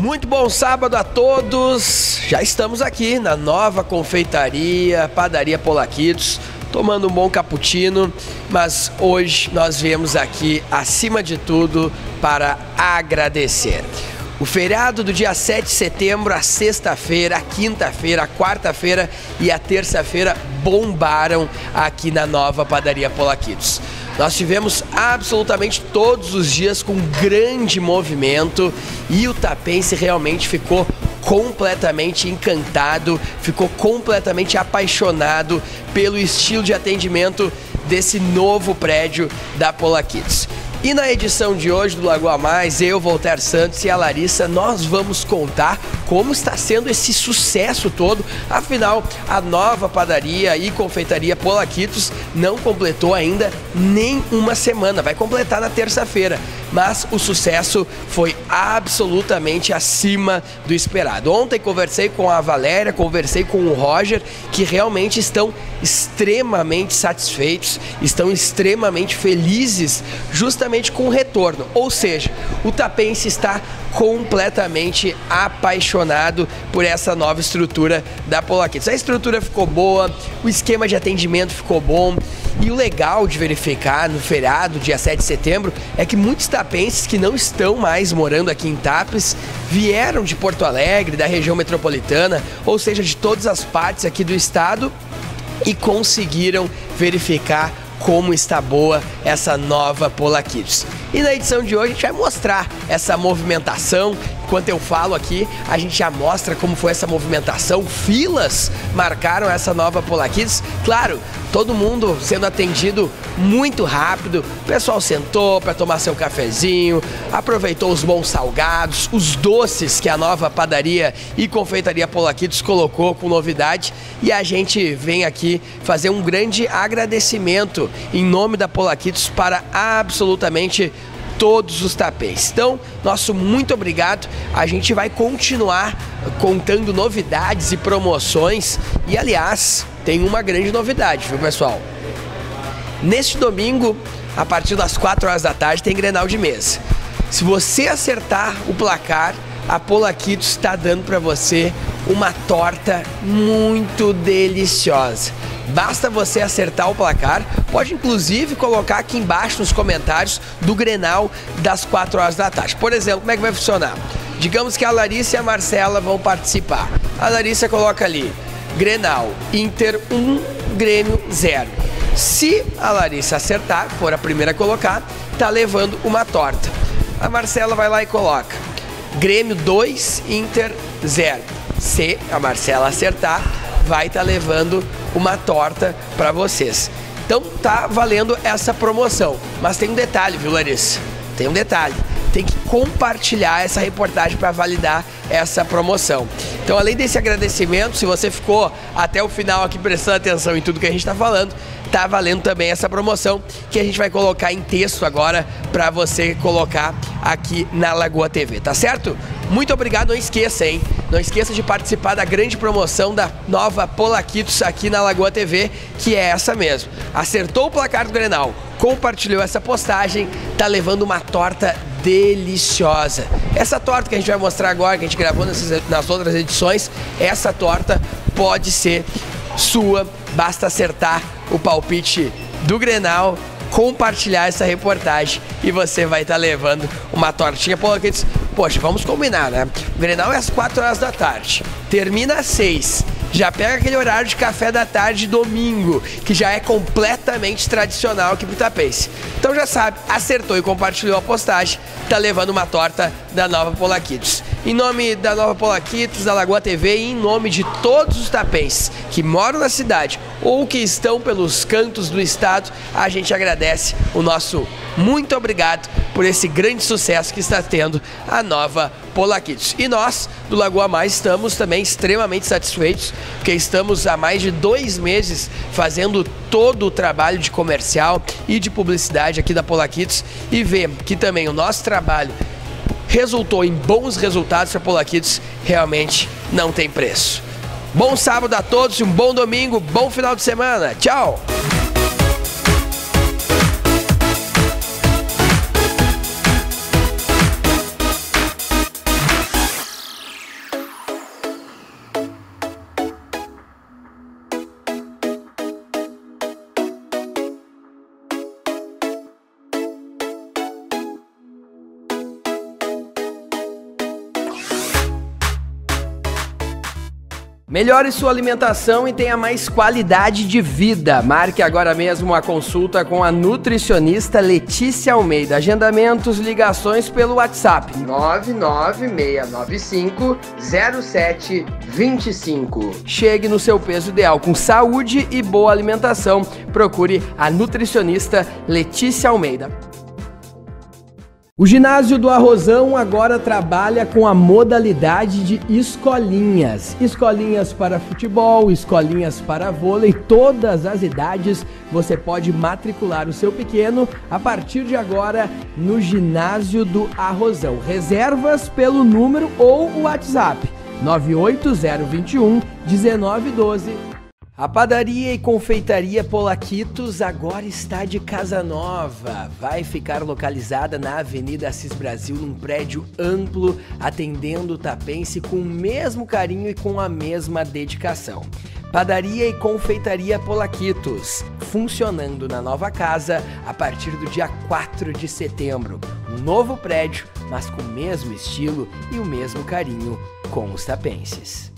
Muito bom sábado a todos. Já estamos aqui na nova confeitaria, padaria Polaquitos, tomando um bom cappuccino, mas hoje nós viemos aqui acima de tudo para agradecer. O feriado do dia 7 de setembro, a sexta-feira, a quinta-feira, a quarta-feira e a terça-feira bombaram aqui na nova padaria Polaquitos. Nós tivemos absolutamente todos os dias com grande movimento e o Tapense realmente ficou completamente encantado, ficou completamente apaixonado pelo estilo de atendimento desse novo prédio da Pola Kids. E na edição de hoje do Lagoa Mais, eu, Voltaire Santos e a Larissa, nós vamos contar como está sendo esse sucesso todo. Afinal, a nova padaria e confeitaria Polaquitos não completou ainda nem uma semana, vai completar na terça-feira. Mas o sucesso foi absolutamente acima do esperado. Ontem conversei com a Valéria, conversei com o Roger, que realmente estão extremamente satisfeitos, estão extremamente felizes justamente com o retorno. Ou seja, o Tapense está completamente apaixonado por essa nova estrutura da Polaquitos. A estrutura ficou boa, o esquema de atendimento ficou bom. E o legal de verificar no feriado, dia 7 de setembro, é que muitos tapenses que não estão mais morando aqui em Tapes vieram de Porto Alegre, da região metropolitana, ou seja, de todas as partes aqui do estado e conseguiram verificar como está boa essa nova Pola Kids. E na edição de hoje a gente vai mostrar essa movimentação. Enquanto eu falo aqui, a gente já mostra como foi essa movimentação. Filas marcaram essa nova Pola Kids. Claro, todo mundo sendo atendido muito rápido. O pessoal sentou para tomar seu cafezinho, aproveitou os bons salgados, os doces que a nova padaria e confeitaria Polaquitos colocou com novidade. E a gente vem aqui fazer um grande agradecimento em nome da Polaquitos para absolutamente todos os tapês. Então, nosso muito obrigado. A gente vai continuar contando novidades e promoções. E aliás, tem uma grande novidade, viu, pessoal? Neste domingo, a partir das 4 horas da tarde, tem Grenal de mesa. Se você acertar o placar, a Polaquitos está dando para você uma torta muito deliciosa. Basta você acertar o placar. Pode inclusive colocar aqui embaixo nos comentários do Grenal das 4 horas da tarde. Por exemplo, como é que vai funcionar? Digamos que a Larissa e a Marcela vão participar. A Larissa coloca ali Grenal, Inter 1, Grêmio 0. Se a Larissa acertar, for a primeira a colocar, tá levando uma torta. A Marcela vai lá e coloca Grêmio 2, Inter 0. Se a Marcela acertar, vai estar tá levando uma torta para vocês. Então tá valendo essa promoção. Mas tem um detalhe, viu, Larissa? Tem um detalhe. Tem que compartilhar essa reportagem para validar essa promoção. Então, além desse agradecimento, se você ficou até o final aqui prestando atenção em tudo que a gente está falando, tá valendo também essa promoção que a gente vai colocar em texto agora para você colocar aqui na Lagoa TV, tá certo? Muito obrigado, não esqueça, hein? Não esqueça de participar da grande promoção da nova Polaquitos aqui na Lagoa TV, que é essa mesmo. Acertou o placar do Grenal, compartilhou essa postagem, tá levando uma torta deliciosa. Essa torta que a gente vai mostrar agora, que a gente gravou nessas, nas outras edições, essa torta pode ser sua, basta acertar o palpite do Grenal compartilhar essa reportagem e você vai estar tá levando uma tortinha. Pô, disse, poxa, vamos combinar, né? O Grenal é às 4 horas da tarde, termina às 6. Já pega aquele horário de café da tarde domingo, que já é completamente tradicional aqui pro Tapense. Então já sabe, acertou e compartilhou a postagem, tá levando uma torta da Nova Polaquitos. Em nome da Nova Polaquitos, da Lagoa TV e em nome de todos os tapenses que moram na cidade ou que estão pelos cantos do estado, a gente agradece o nosso muito obrigado por esse grande sucesso que está tendo a Nova Polaquitos. E nós, do Lagoa Mais, estamos também extremamente satisfeitos, porque estamos há mais de dois meses fazendo todo o trabalho de comercial e de publicidade aqui da Polaquitos e ver que também o nosso trabalho resultou em bons resultados para Pola Kids, realmente não tem preço. Bom sábado a todos, um bom domingo, bom final de semana. Tchau! Melhore sua alimentação e tenha mais qualidade de vida. Marque agora mesmo a consulta com a nutricionista Letícia Almeida. Agendamentos, ligações pelo WhatsApp 99695 0725. Chegue no seu peso ideal com saúde e boa alimentação. Procure a nutricionista Letícia Almeida. O ginásio do Arrozão agora trabalha com a modalidade de escolinhas. Escolinhas para futebol, escolinhas para vôlei, todas as idades. Você pode matricular o seu pequeno a partir de agora no ginásio do Arrozão. Reservas pelo número ou o WhatsApp 98021 1912 a padaria e confeitaria Polaquitos agora está de casa nova. Vai ficar localizada na Avenida Assis Brasil, num prédio amplo, atendendo o tapense com o mesmo carinho e com a mesma dedicação. Padaria e Confeitaria Polaquitos, funcionando na nova casa a partir do dia 4 de setembro. Um novo prédio, mas com o mesmo estilo e o mesmo carinho com os tapenses.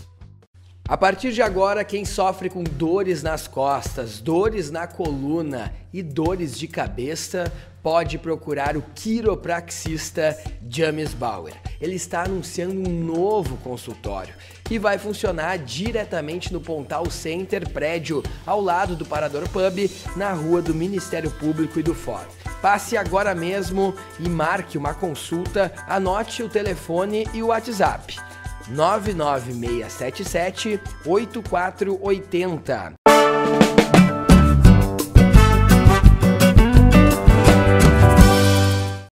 A partir de agora, quem sofre com dores nas costas, dores na coluna e dores de cabeça pode procurar o quiropraxista James Bauer. Ele está anunciando um novo consultório que vai funcionar diretamente no Pontal Center, prédio ao lado do Parador Pub, na rua do Ministério Público e do Fórum. Passe agora mesmo e marque uma consulta, anote o telefone e o WhatsApp 99677 8480.